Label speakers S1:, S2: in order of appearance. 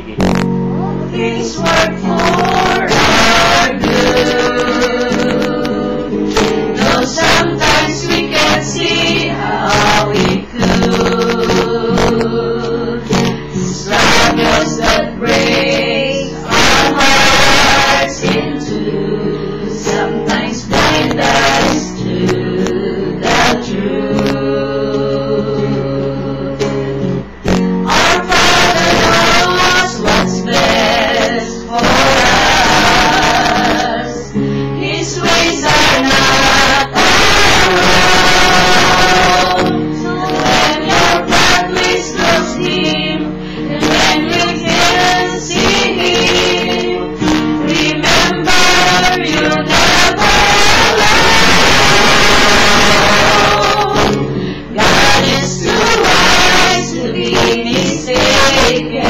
S1: Things work take it.